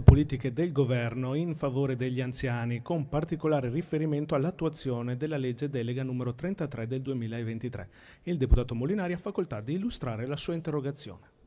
politiche del governo in favore degli anziani, con particolare riferimento all'attuazione della legge delega numero 33 del 2023. Il deputato Molinari ha facoltà di illustrare la sua interrogazione.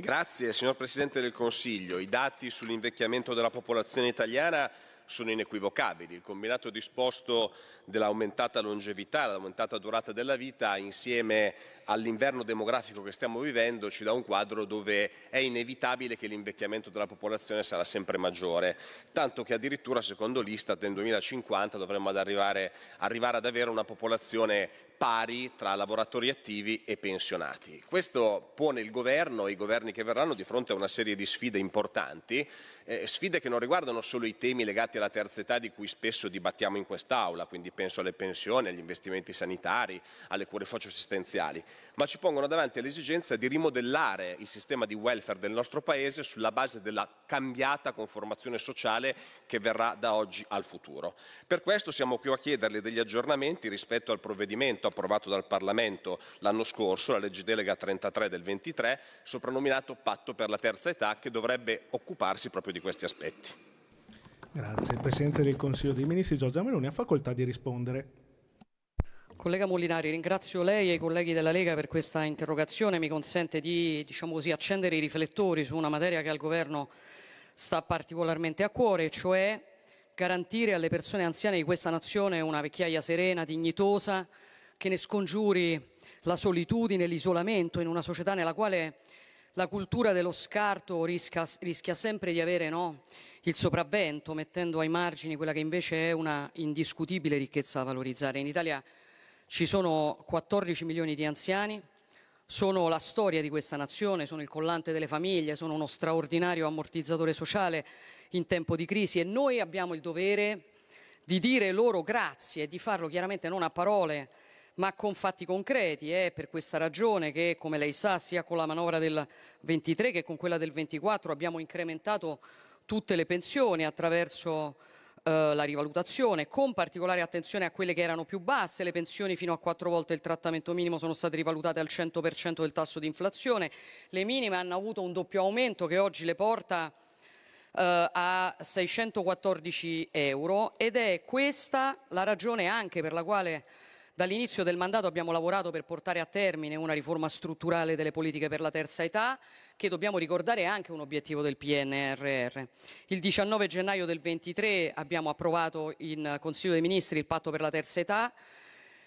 Grazie, signor Presidente del Consiglio. I dati sull'invecchiamento della popolazione italiana sono inequivocabili. Il combinato disposto dell'aumentata longevità, dell'aumentata durata della vita, insieme all'inverno demografico che stiamo vivendo, ci dà un quadro dove è inevitabile che l'invecchiamento della popolazione sarà sempre maggiore, tanto che addirittura secondo l'Istat nel 2050 dovremmo ad arrivare, arrivare ad avere una popolazione pari tra lavoratori attivi e pensionati. Questo pone il governo e i governi che verranno di fronte a una serie di sfide importanti, eh, sfide che non riguardano solo i temi legati alla terza età di cui spesso dibattiamo in quest'Aula, quindi penso alle pensioni, agli investimenti sanitari, alle cure socioassistenziali, ma ci pongono davanti all'esigenza di rimodellare il sistema di welfare del nostro Paese sulla base della cambiata conformazione sociale che verrà da oggi al futuro. Per questo siamo qui a chiederle degli aggiornamenti rispetto al provvedimento approvato dal Parlamento l'anno scorso, la legge delega 33 del 23, soprannominato Patto per la terza età, che dovrebbe occuparsi proprio di questi aspetti. Grazie. Il Presidente del Consiglio dei Ministri Giorgia Meloni ha facoltà di rispondere. Collega Molinari, ringrazio lei e i colleghi della Lega per questa interrogazione, mi consente di diciamo così, accendere i riflettori su una materia che al Governo sta particolarmente a cuore, cioè garantire alle persone anziane di questa nazione una vecchiaia serena, dignitosa, che ne scongiuri la solitudine, l'isolamento in una società nella quale la cultura dello scarto rischia, rischia sempre di avere no, il sopravvento, mettendo ai margini quella che invece è una indiscutibile ricchezza da valorizzare. In Italia ci sono 14 milioni di anziani, sono la storia di questa nazione, sono il collante delle famiglie, sono uno straordinario ammortizzatore sociale in tempo di crisi e noi abbiamo il dovere di dire loro grazie e di farlo chiaramente non a parole ma con fatti concreti. È per questa ragione che, come lei sa, sia con la manovra del 23 che con quella del 24 abbiamo incrementato tutte le pensioni attraverso eh, la rivalutazione, con particolare attenzione a quelle che erano più basse, le pensioni fino a quattro volte il trattamento minimo sono state rivalutate al 100% del tasso di inflazione, le minime hanno avuto un doppio aumento che oggi le porta eh, a 614 euro ed è questa la ragione anche per la quale Dall'inizio del mandato abbiamo lavorato per portare a termine una riforma strutturale delle politiche per la terza età, che dobbiamo ricordare è anche un obiettivo del PNRR. Il 19 gennaio del 23 abbiamo approvato in Consiglio dei Ministri il patto per la terza età,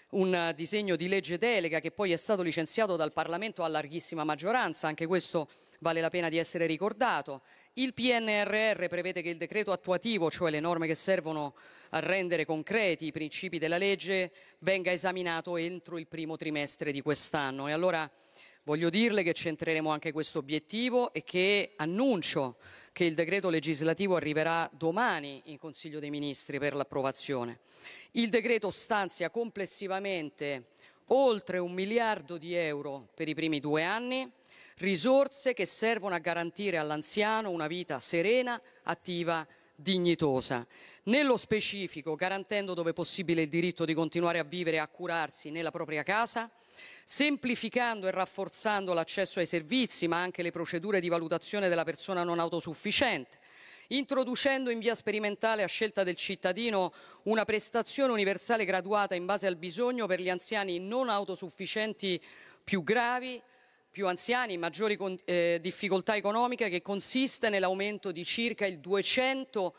un disegno di legge delega che poi è stato licenziato dal Parlamento a larghissima maggioranza, anche questo vale la pena di essere ricordato. Il PNRR prevede che il decreto attuativo, cioè le norme che servono a rendere concreti i principi della legge, venga esaminato entro il primo trimestre di quest'anno. E allora voglio dirle che centreremo anche questo obiettivo e che annuncio che il decreto legislativo arriverà domani in Consiglio dei Ministri per l'approvazione. Il decreto stanzia complessivamente oltre un miliardo di euro per i primi due anni risorse che servono a garantire all'anziano una vita serena, attiva, dignitosa. Nello specifico, garantendo dove possibile il diritto di continuare a vivere e a curarsi nella propria casa, semplificando e rafforzando l'accesso ai servizi, ma anche le procedure di valutazione della persona non autosufficiente, introducendo in via sperimentale a scelta del cittadino una prestazione universale graduata in base al bisogno per gli anziani non autosufficienti più gravi, più anziani, maggiori eh, difficoltà economiche, che consiste nell'aumento di circa il 200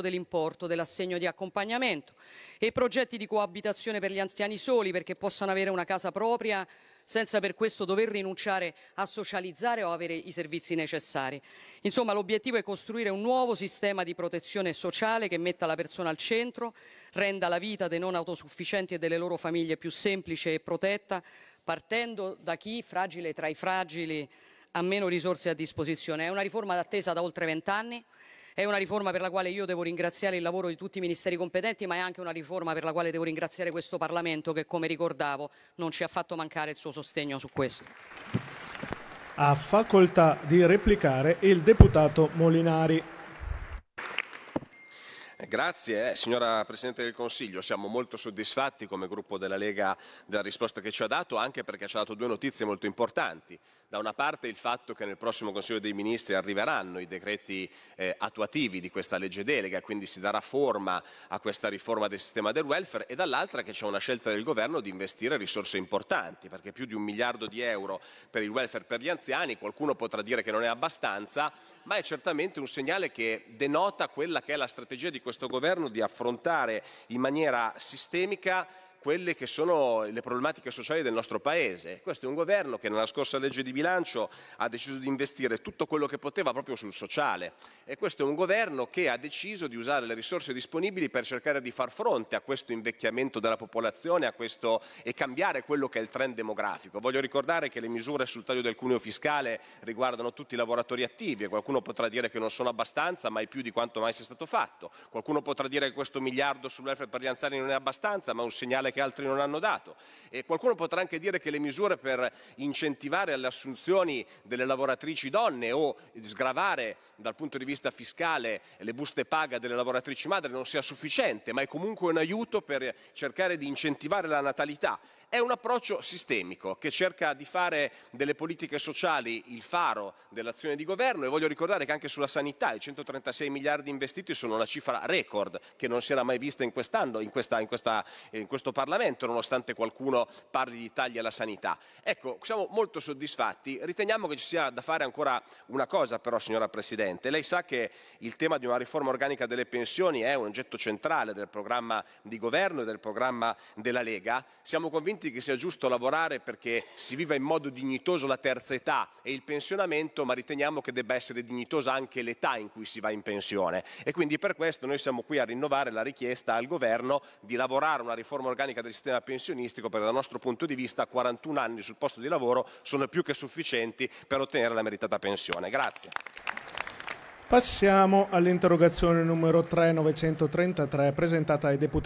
dell'importo dell'assegno di accompagnamento e progetti di coabitazione per gli anziani soli perché possano avere una casa propria senza per questo dover rinunciare a socializzare o avere i servizi necessari. Insomma, l'obiettivo è costruire un nuovo sistema di protezione sociale che metta la persona al centro, renda la vita dei non autosufficienti e delle loro famiglie più semplice e protetta, partendo da chi fragile tra i fragili ha meno risorse a disposizione. È una riforma attesa da oltre vent'anni, è una riforma per la quale io devo ringraziare il lavoro di tutti i ministeri competenti, ma è anche una riforma per la quale devo ringraziare questo Parlamento che, come ricordavo, non ci ha fatto mancare il suo sostegno su questo. Ha facoltà di replicare il deputato Molinari. Grazie, eh, signora Presidente del Consiglio. Siamo molto soddisfatti come gruppo della Lega della risposta che ci ha dato, anche perché ci ha dato due notizie molto importanti. Da una parte il fatto che nel prossimo Consiglio dei Ministri arriveranno i decreti eh, attuativi di questa legge delega, quindi si darà forma a questa riforma del sistema del welfare e dall'altra che c'è una scelta del Governo di investire risorse importanti, perché più di un miliardo di euro per il welfare per gli anziani, qualcuno potrà dire che non è abbastanza, ma è certamente un segnale che denota quella che è la strategia di questo Governo di affrontare in maniera sistemica quelle che sono le problematiche sociali del nostro Paese. Questo è un governo che nella scorsa legge di bilancio ha deciso di investire tutto quello che poteva proprio sul sociale e questo è un governo che ha deciso di usare le risorse disponibili per cercare di far fronte a questo invecchiamento della popolazione questo, e cambiare quello che è il trend demografico. Voglio ricordare che le misure sul taglio del cuneo fiscale riguardano tutti i lavoratori attivi e qualcuno potrà dire che non sono abbastanza, mai più di quanto mai sia stato fatto. Qualcuno potrà dire che questo miliardo sul welfare per gli anziani non è abbastanza, ma un segnale che altri non hanno dato. E qualcuno potrà anche dire che le misure per incentivare le assunzioni delle lavoratrici donne o sgravare dal punto di vista fiscale le buste paga delle lavoratrici madri non sia sufficiente, ma è comunque un aiuto per cercare di incentivare la natalità. È un approccio sistemico che cerca di fare delle politiche sociali il faro dell'azione di governo e voglio ricordare che anche sulla sanità i 136 miliardi investiti sono una cifra record che non si era mai vista in quest'anno, in, questa, in, questa, in questo Parlamento, nonostante qualcuno parli di tagli alla sanità. Ecco, siamo molto soddisfatti, riteniamo che ci sia da fare ancora una cosa però, signora Presidente. Lei sa che il tema di una riforma organica delle pensioni è un oggetto centrale del programma di governo e del programma della Lega. Siamo convinti che sia giusto lavorare perché si viva in modo dignitoso la terza età e il pensionamento, ma riteniamo che debba essere dignitosa anche l'età in cui si va in pensione. E quindi per questo noi siamo qui a rinnovare la richiesta al Governo di lavorare una riforma organica del sistema pensionistico perché dal nostro punto di vista 41 anni sul posto di lavoro sono più che sufficienti per ottenere la meritata pensione. Grazie. Passiamo all'interrogazione numero 3933 presentata ai deputati